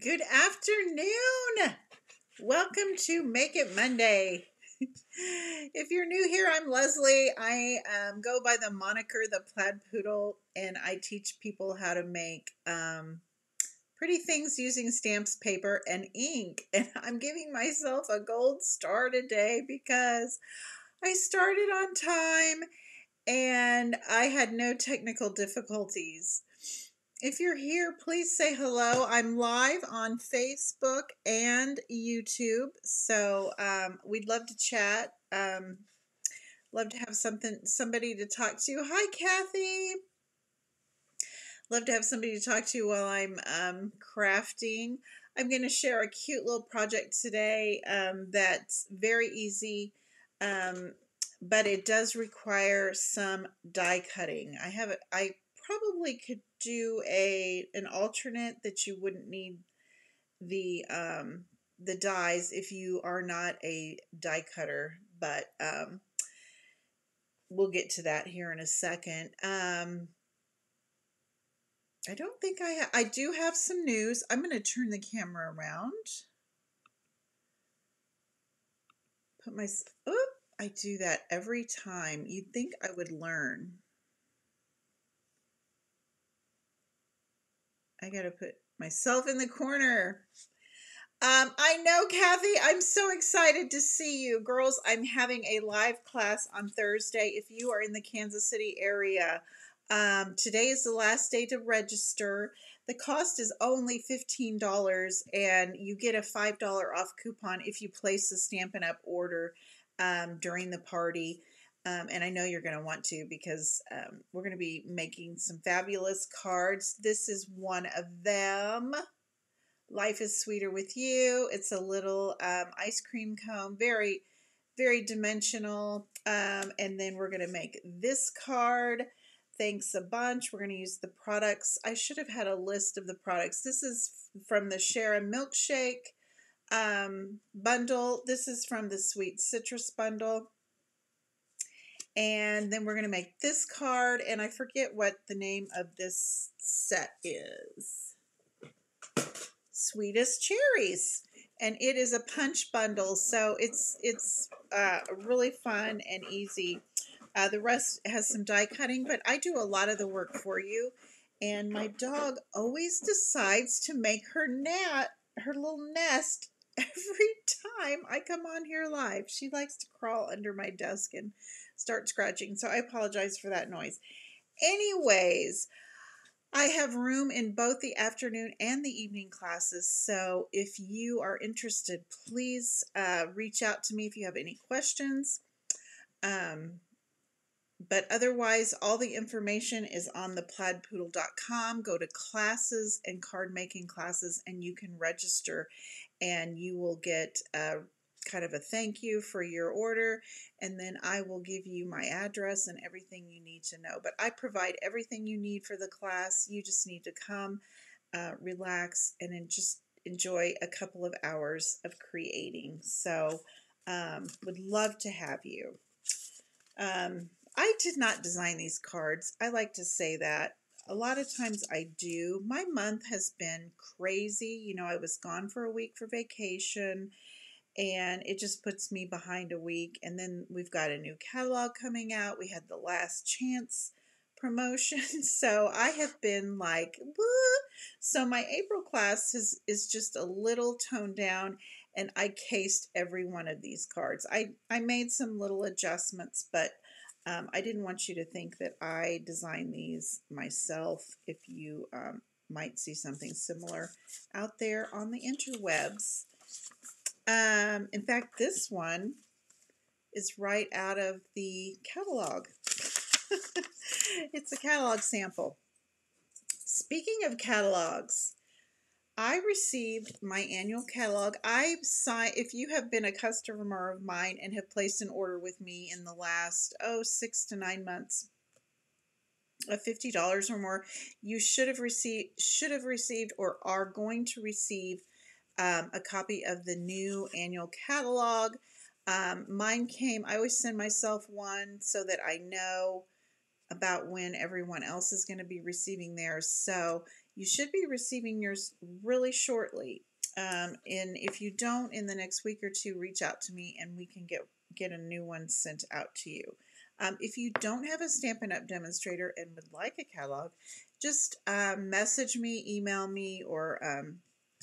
Good afternoon. Welcome to Make It Monday. if you're new here, I'm Leslie. I um, go by the moniker the Plaid Poodle, and I teach people how to make um, pretty things using stamps, paper, and ink. And I'm giving myself a gold star today because I started on time and I had no technical difficulties. If you're here, please say hello. I'm live on Facebook and YouTube, so um, we'd love to chat. Um, love to have something, somebody to talk to. Hi, Kathy. Love to have somebody to talk to while I'm um, crafting. I'm going to share a cute little project today um, that's very easy, um, but it does require some die cutting. I have I probably could do a an alternate that you wouldn't need the um, the dies if you are not a die cutter, but um, we'll get to that here in a second. Um, I don't think I ha- I do have some news. I'm going to turn the camera around. Put my oh, I do that every time. You'd think I would learn. I got to put myself in the corner. Um, I know, Kathy, I'm so excited to see you. Girls, I'm having a live class on Thursday. If you are in the Kansas City area, um, today is the last day to register. The cost is only $15 and you get a $5 off coupon if you place a Stampin' Up! order um, during the party. Um, and I know you're going to want to because um, we're going to be making some fabulous cards. This is one of them. Life is Sweeter with You. It's a little um, ice cream cone, very, very dimensional. Um, and then we're going to make this card. Thanks a bunch. We're going to use the products. I should have had a list of the products. This is from the Share a Milkshake um, bundle. This is from the Sweet Citrus bundle. And then we're going to make this card, and I forget what the name of this set is. Sweetest Cherries. And it is a punch bundle, so it's it's uh, really fun and easy. Uh, the rest has some die cutting, but I do a lot of the work for you. And my dog always decides to make her net, her little nest every time I come on here live. She likes to crawl under my desk and start scratching. So I apologize for that noise. Anyways, I have room in both the afternoon and the evening classes. So if you are interested, please uh, reach out to me if you have any questions. Um, but otherwise, all the information is on the plaidpoodle.com. Go to classes and card making classes, and you can register, and you will get uh, kind of a thank you for your order, and then I will give you my address and everything you need to know. But I provide everything you need for the class. You just need to come, uh, relax, and then just enjoy a couple of hours of creating. So, um, would love to have you. Um, I did not design these cards. I like to say that. A lot of times I do. My month has been crazy. You know, I was gone for a week for vacation and it just puts me behind a week. And then we've got a new catalog coming out. We had the last chance promotion. So I have been like, so my April class is, is just a little toned down and I cased every one of these cards. I, I made some little adjustments, but um, I didn't want you to think that I designed these myself if you um, might see something similar out there on the interwebs. Um, in fact, this one is right out of the catalog. it's a catalog sample. Speaking of catalogs, I received my annual catalog. I signed, if you have been a customer of mine and have placed an order with me in the last, oh, six to nine months, of fifty dollars or more, you should have received should have received or are going to receive um, a copy of the new annual catalog. Um, mine came, I always send myself one so that I know about when everyone else is going to be receiving theirs. So You should be receiving yours really shortly. Um, and if you don't in the next week or two, reach out to me and we can get get a new one sent out to you. Um, if you don't have a Stampin' Up! demonstrator and would like a catalog, just uh, message me, email me, or um,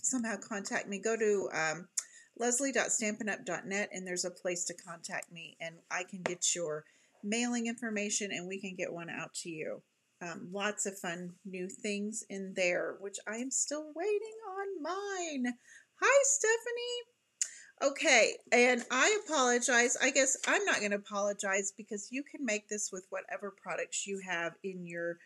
somehow contact me. Go to um, leslie.stampinup.net and there's a place to contact me and I can get your mailing information and we can get one out to you. Um, lots of fun new things in there, which I am still waiting on mine. Hi, Stephanie. Okay, and I apologize. I guess I'm not going to apologize because you can make this with whatever products you have in your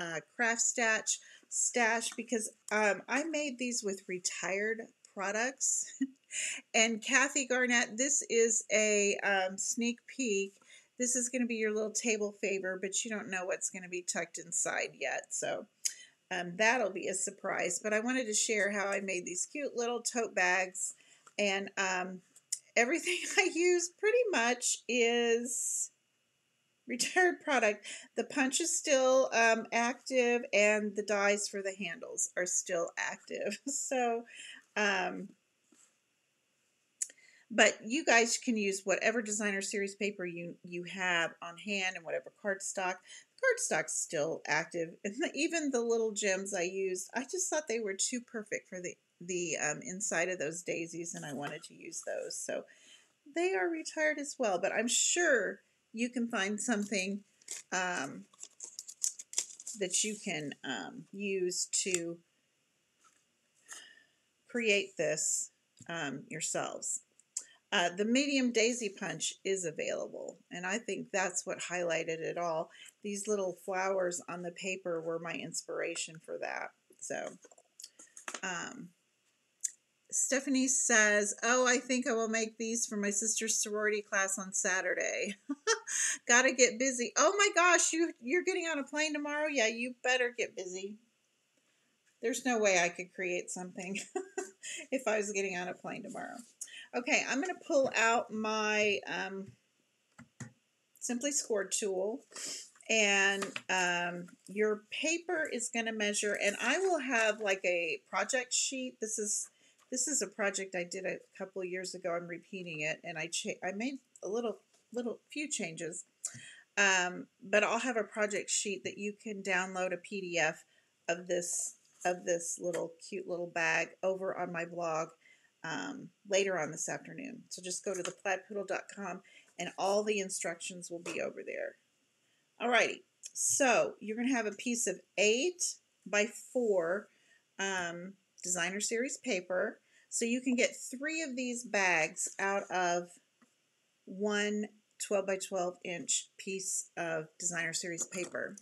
uh, craft stash, stash because um, I made these with retired products. and Kathy Garnett, this is a um, sneak peek. This is going to be your little table favor, but you don't know what's going to be tucked inside yet. So um, that'll be a surprise. But I wanted to share how I made these cute little tote bags and um, everything I use pretty much is retired product. The punch is still um, active and the dies for the handles are still active. So, um, but you guys can use whatever designer series paper you you have on hand and whatever cardstock. Cardstock's still active, and the, even the little gems I used, I just thought they were too perfect for the the um, inside of those daisies and I wanted to use those. So they are retired as well, but I'm sure you can find something um, that you can um, use to create this um, yourselves. Uh, the medium daisy punch is available, and I think that's what highlighted it all. These little flowers on the paper were my inspiration for that. So, um, Stephanie says, Oh, I think I will make these for my sister's sorority class on Saturday. Gotta get busy. Oh my gosh, you you're getting on a plane tomorrow? Yeah, you better get busy. There's no way I could create something if I was getting on a plane tomorrow. Okay, I'm gonna pull out my um, Simply Scored tool and um, your paper is going to measure and I will have like a project sheet. This is this is a project I did a couple years ago. I'm repeating it, and I cha- I made a little little few changes. Um, but I'll have a project sheet that you can download a PDF of this of this little cute little bag over on my blog um, later on this afternoon. So just go to theplaidpoodle.com and all the instructions will be over there. Alrighty, so you're going to have a piece of 8 by 4 um, designer series paper. So you can get three of these bags out of one 12 by 12 inch piece of designer series paper.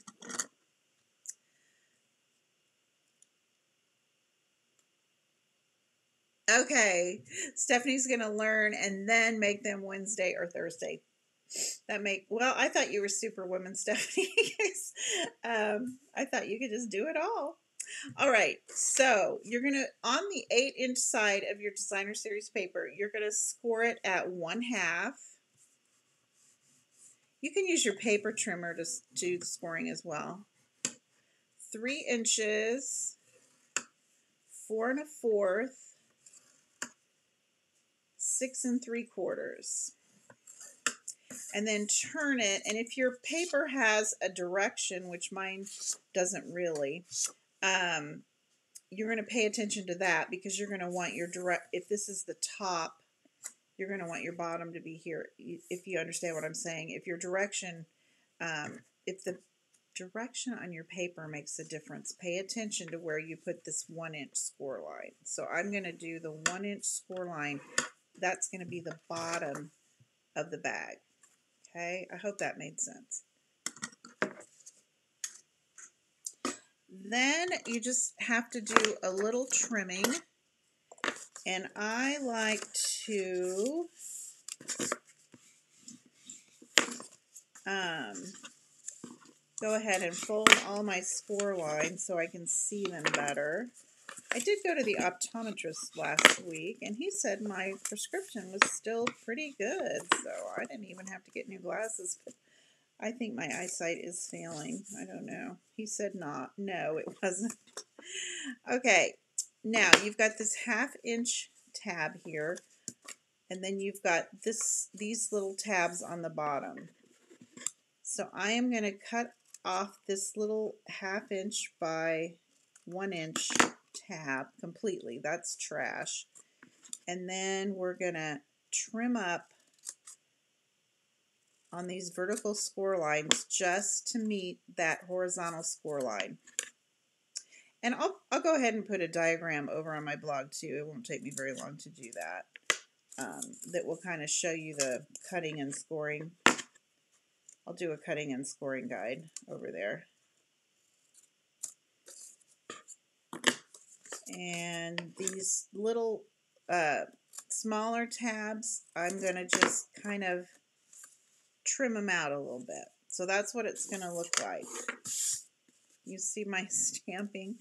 Okay, Stephanie's going to learn and then make them Wednesday or Thursday. That make well, I thought you were superwoman, Stephanie. um, I thought you could just do it all. All right, so you're going to, on the 8 inch side of your designer series paper, you're going to score it at one half. You can use your paper trimmer to do the scoring as well. Three inches, four and a fourth, six and three quarters. And then turn it, and if your paper has a direction, which mine doesn't really, um, you're going to pay attention to that because you're going to want your direct, if this is the top, you're going to want your bottom to be here, if you understand what I'm saying. If your direction, um, if the direction on your paper makes a difference, pay attention to where you put this one inch score line. So I'm going to do the one inch score line. That's going to be the bottom of the bag. Okay, I hope that made sense. Then you just have to do a little trimming. And I like to um, go ahead and fold all my score lines so I can see them better. I did go to the optometrist last week, and he said my prescription was still pretty good, so I didn't even have to get new glasses. But I think my eyesight is failing. I don't know. He said not. No, it wasn't. okay, now you've got this half inch tab here, and then you've got this these little tabs on the bottom. So I am going to cut off this little half inch by one inch tab completely. That's trash. And then we're going to trim up on these vertical score lines just to meet that horizontal score line. And I'll, I'll go ahead and put a diagram over on my blog too. It won't take me very long to do that. Um, that will kind of show you the cutting and scoring. I'll do a cutting and scoring guide over there. And these little uh, smaller tabs, I'm going to just kind of trim them out a little bit. So that's what it's going to look like. You see my stamping?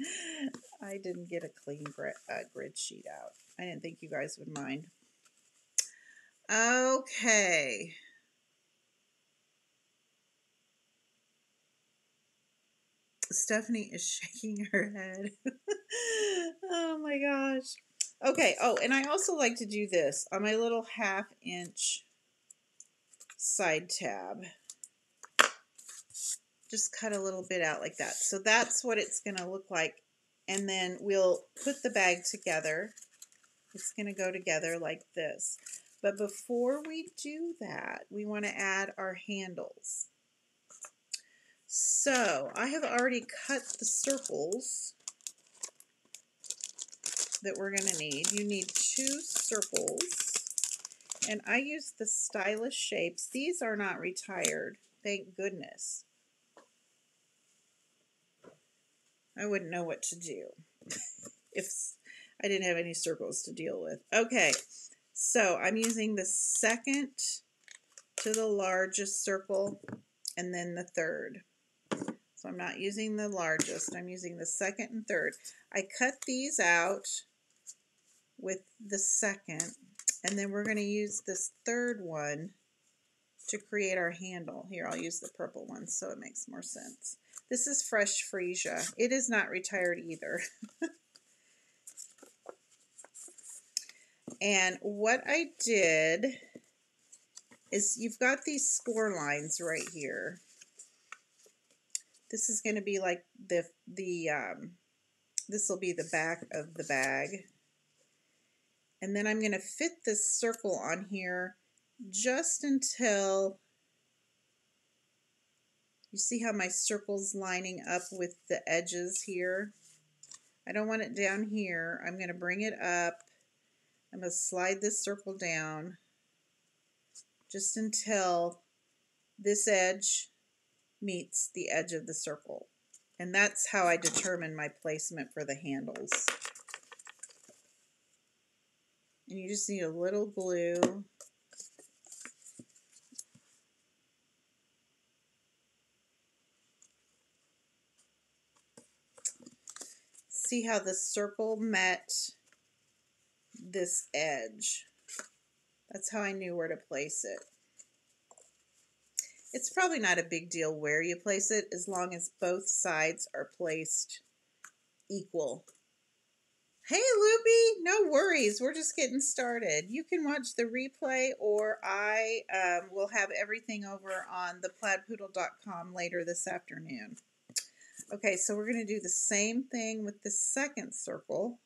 I didn't get a clean grid, uh, grid sheet out. I didn't think you guys would mind. Okay. Stephanie is shaking her head. oh my gosh. Okay, oh, and I also like to do this on my little half inch side tab. Just cut a little bit out like that. So that's what it's going to look like. And then we'll put the bag together. It's going to go together like this. But before we do that, we want to add our handles. So I have already cut the circles that we're going to need. You need two circles. And I use the stylish shapes. These are not retired, thank goodness. I wouldn't know what to do if I didn't have any circles to deal with. Okay, so I'm using the second to the largest circle and then the third. So I'm not using the largest, I'm using the second and third. I cut these out with the second, and then we're going to use this third one to create our handle. Here, I'll use the purple one so it makes more sense. This is fresh freesia. It is not retired either. and what I did is you've got these score lines right here. This is going to be like the, the um, this will be the back of the bag. And then I'm going to fit this circle on here just until you see how my circle's lining up with the edges here. I don't want it down here. I'm going to bring it up. I'm going to slide this circle down just until this edge meets the edge of the circle. And that's how I determine my placement for the handles. And you just need a little glue. See how the circle met this edge. That's how I knew where to place it. It's probably not a big deal where you place it as long as both sides are placed equal. Hey, Loopy, no worries. We're just getting started. You can watch the replay, or I um, will have everything over on theplaidpoodle.com later this afternoon. Okay, so we're going to do the same thing with the second circle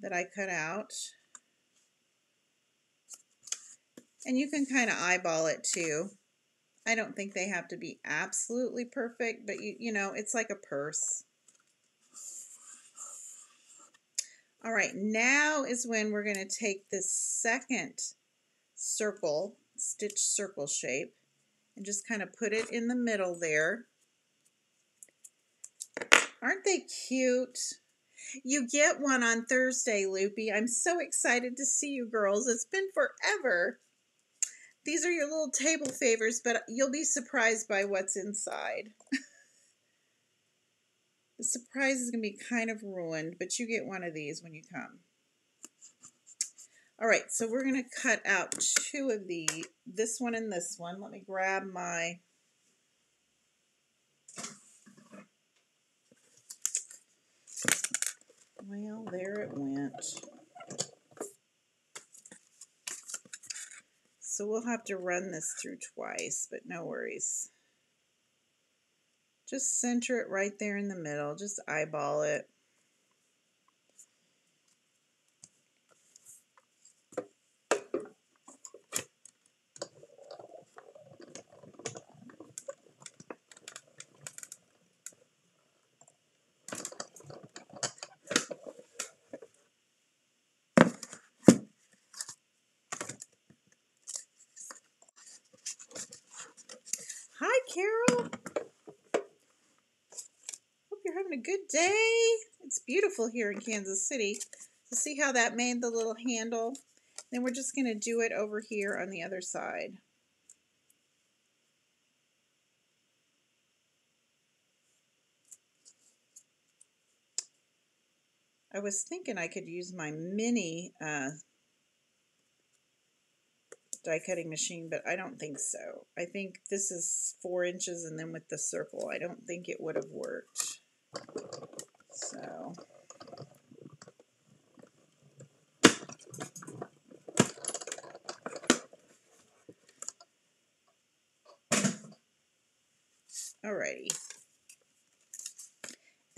that I cut out. And you can kind of eyeball it too. I don't think they have to be absolutely perfect, but you, you know, it's like a purse. All right, now is when we're going to take this second circle, stitch circle shape, and just kind of put it in the middle there. Aren't they cute? You get one on Thursday, Loopy. I'm so excited to see you girls. It's been forever. These are your little table favors, but you'll be surprised by what's inside. the surprise is going to be kind of ruined, but you get one of these when you come. All right, so we're going to cut out two of the, this one and this one. Let me grab my Well, there it went. So we'll have to run this through twice, but no worries. Just center it right there in the middle. Just eyeball it. Hi, Carol. Hope you're having a good day. It's beautiful here in Kansas City. So see how that made the little handle? Then we're just going to do it over here on the other side. I was thinking I could use my mini uh, die cutting machine, but I don't think so. I think this is four inches and then with the circle, I don't think it would have worked. So. Alrighty.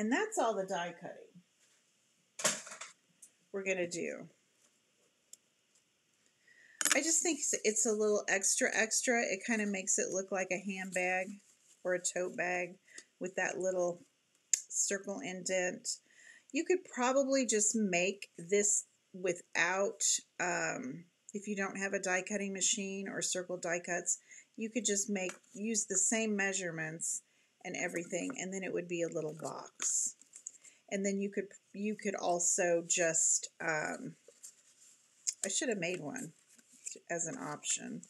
And that's all the die cutting we're going to do. I just think it's a little extra extra. It kind of makes it look like a handbag or a tote bag with that little circle indent. You could probably just make this without, um, if you don't have a die cutting machine or circle die cuts, you could just make, use the same measurements and everything, and then it would be a little box. And then you could, you could also just, um, I should have made one as an option.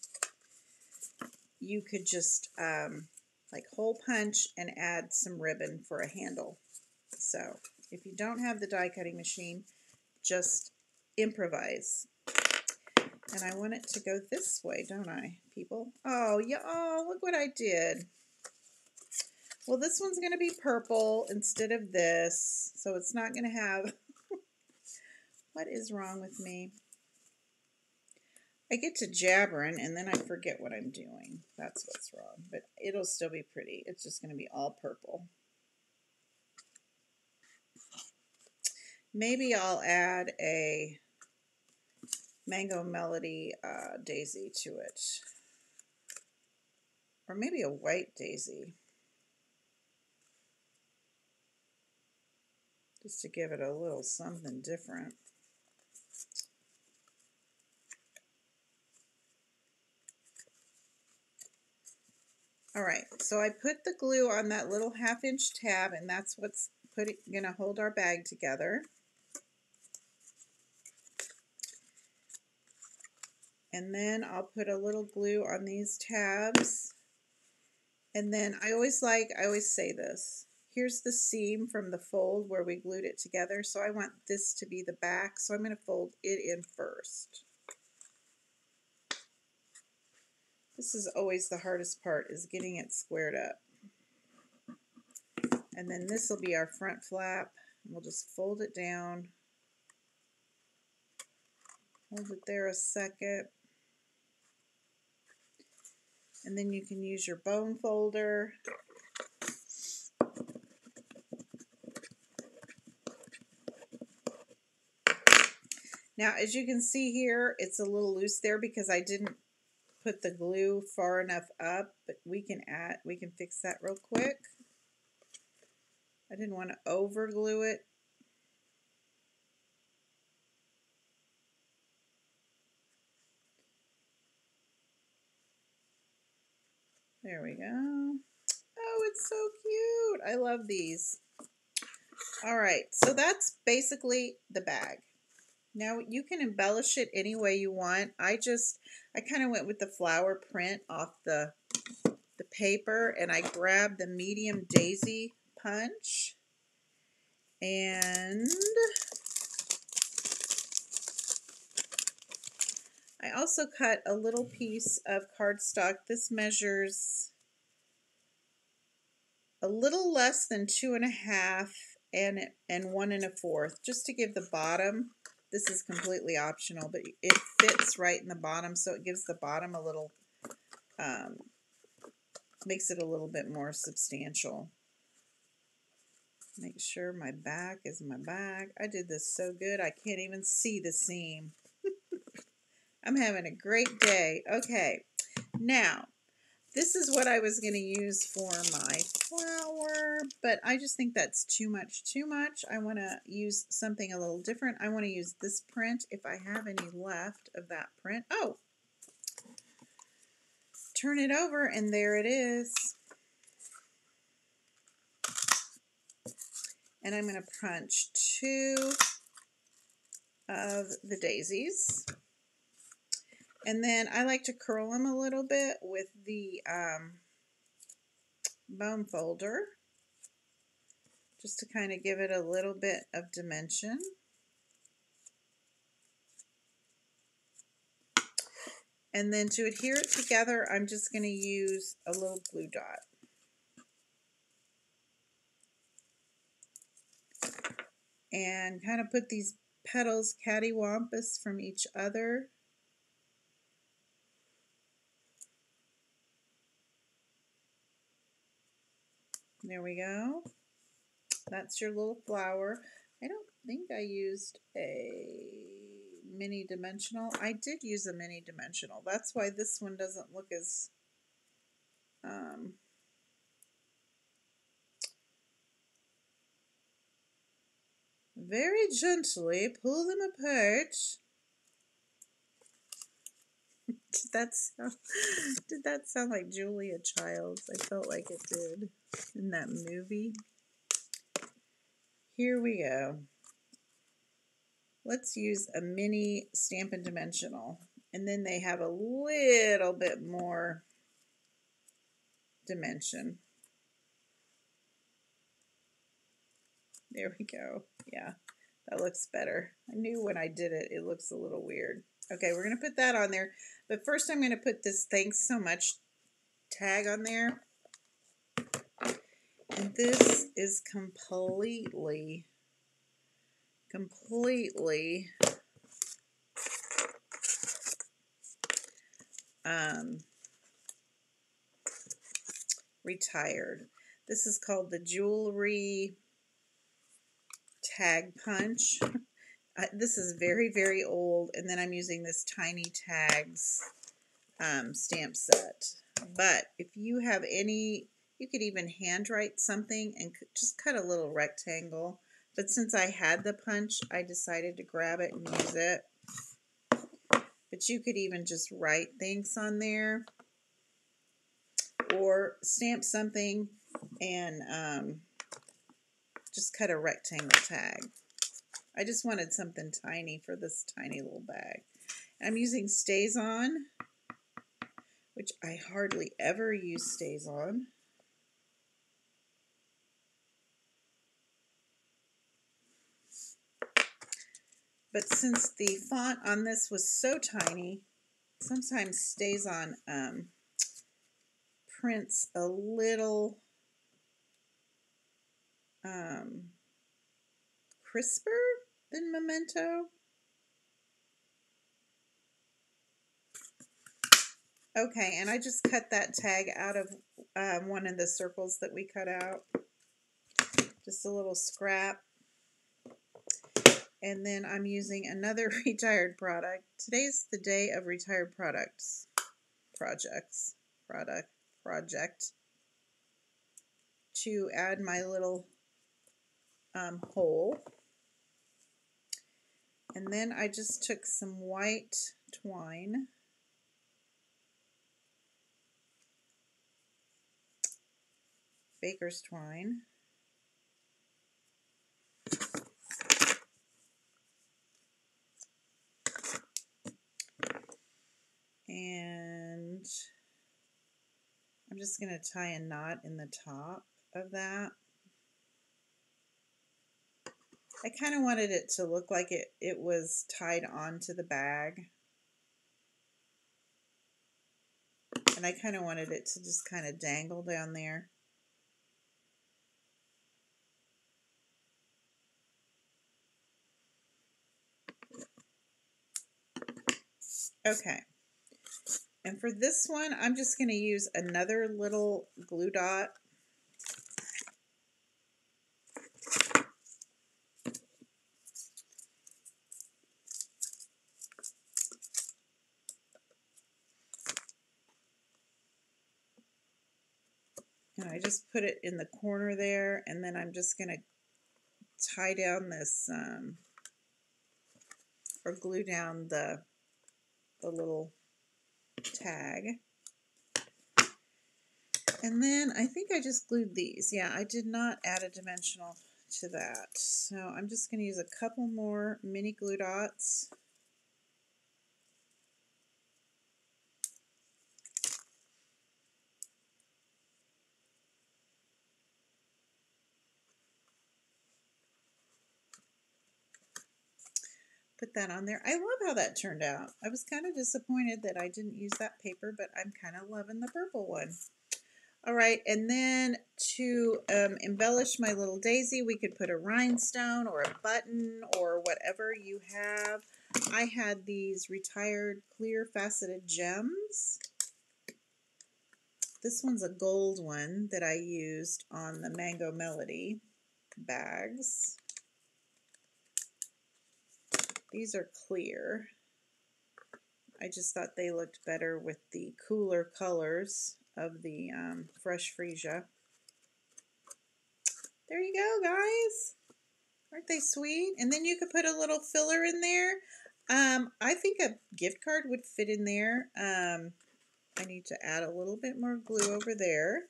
You could just um, like hole punch and add some ribbon for a handle. So if you don't have the die cutting machine, just improvise. And I want it to go this way, don't I, people? Oh, yeah, oh, look what I did. Well, this one's going to be purple instead of this, so it's not going to have... what is wrong with me? I get to jabbering and then I forget what I'm doing. That's what's wrong. But it'll still be pretty. It's just going to be all purple. Maybe I'll add a Mango Melody uh, daisy to it. Or maybe a white daisy. Just to give it a little something different. All right, so I put the glue on that little half inch tab and that's what's putting gonna hold our bag together. And then I'll put a little glue on these tabs. And then I always like, I always say this, here's the seam from the fold where we glued it together. So I want this to be the back, so I'm gonna fold it in first. This is always the hardest part, is getting it squared up. And then this will be our front flap. We'll just fold it down. Hold it there a second. And then you can use your bone folder. Now, as you can see here, it's a little loose there because I didn't put the glue far enough up, but we can add, we can fix that real quick. I didn't want to over glue it. There we go. Oh, it's so cute. I love these. All right, so that's basically the bag. Now you can embellish it any way you want. I just, I kind of went with the flower print off the, the paper and I grabbed the medium daisy punch and I also cut a little piece of cardstock. This measures a little less than two and a half and, and one and a fourth, just to give the bottom. This is completely optional, but it fits right in the bottom, so it gives the bottom a little, um, makes it a little bit more substantial. Make sure my back is my back. I did this so good, I can't even see the seam. I'm having a great day. Okay, now, this is what I was going to use for my flower, but I just think that's too much, too much. I want to use something a little different. I want to use this print if I have any left of that print. Oh, turn it over and there it is. And I'm going to punch two of the daisies. And then I like to curl them a little bit with the um, bone folder just to kind of give it a little bit of dimension. And then to adhere it together, I'm just going to use a little glue dot. And kind of put these petals cattywampus from each other. There we go. That's your little flower. I don't think I used a mini dimensional. I did use a mini dimensional. That's why this one doesn't look as um, very gently pull them apart. did that sound did that sound like Julia Childs? I felt like it did in that movie. Here we go. Let's use a mini Stampin' Dimensional. And then they have a little bit more dimension. There we go. Yeah, that looks better. I knew when I did it, it looks a little weird. Okay, we're going to put that on there. But first I'm going to put this thanks so much tag on there. This is completely, completely um, retired. This is called the Jewelry Tag Punch. Uh, this is very, very old, and then I'm using this Tiny Tags um, stamp set. But if you have any, you could even handwrite something and just cut a little rectangle. But since I had the punch, I decided to grab it and use it. But you could even just write things on there or stamp something and um, just cut a rectangle tag. I just wanted something tiny for this tiny little bag. I'm using StazOn, which I hardly ever use StazOn. But since the font on this was so tiny, sometimes StazOn um, prints a little um, crisper than Memento. Okay, and I just cut that tag out of um, one of the circles that we cut out. Just a little scrap. And then I'm using another retired product. Today's the day of retired products. Projects. Product. Project. To add my little um, hole. And then I just took some white twine baker's twine and I'm just going to tie a knot in the top of that I kind of wanted it to look like it, it was tied onto the bag. And I kind of wanted it to just kind of dangle down there. Okay. And for this one, I'm just going to use another little glue dot. And I just put it in the corner there, and then I'm just going to tie down this, um, or glue down the, the little tag. And then I think I just glued these. Yeah, I did not add a dimensional to that. So I'm just going to use a couple more mini glue dots. Put that on there. I love how that turned out. I was kind of disappointed that I didn't use that paper, but I'm kind of loving the purple one. All right, and then to um, embellish my little daisy, we could put a rhinestone or a button or whatever you have. I had these retired clear faceted gems. This one's a gold one that I used on the Mango Melody bags. These are clear. I just thought they looked better with the cooler colors of the um, Fresh Freesia. There you go, guys. Aren't they sweet? And then you could put a little filler in there. Um, I think a gift card would fit in there. Um, I need to add a little bit more glue over there.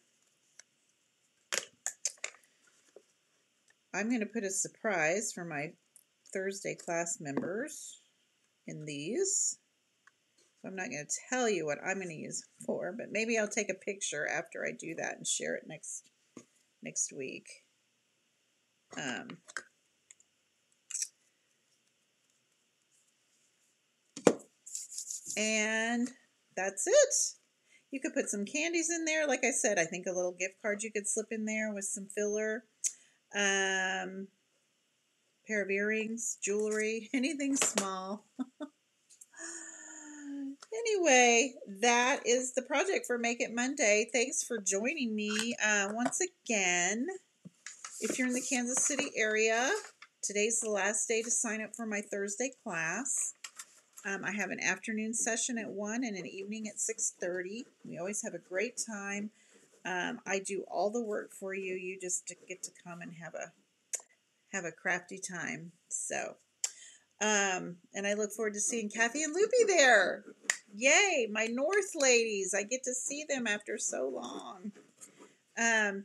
I'm going to put a surprise for my Thursday class members in these. So I'm not going to tell you what I'm going to use for, but maybe I'll take a picture after I do that and share it next next week. Um, and that's it. You could put some candies in there. Like I said, I think a little gift card you could slip in there with some filler. Um, pair of earrings, jewelry, anything small. anyway, that is the project for Make It Monday. Thanks for joining me uh, once again. If you're in the Kansas City area, today's the last day to sign up for my Thursday class. Um, I have an afternoon session at 1 and an evening at 6.30. We always have a great time. Um, I do all the work for you. You just get to come and have a have a crafty time. So, um, and I look forward to seeing Kathy and Loopy there. Yay, my North ladies. I get to see them after so long. Um,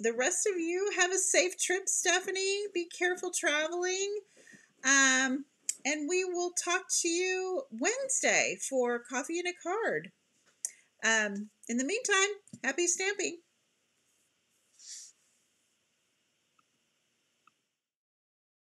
the rest of you have a safe trip, Stephanie. Be careful traveling. Um, and we will talk to you Wednesday for coffee and a card. Um, in the meantime, happy stamping.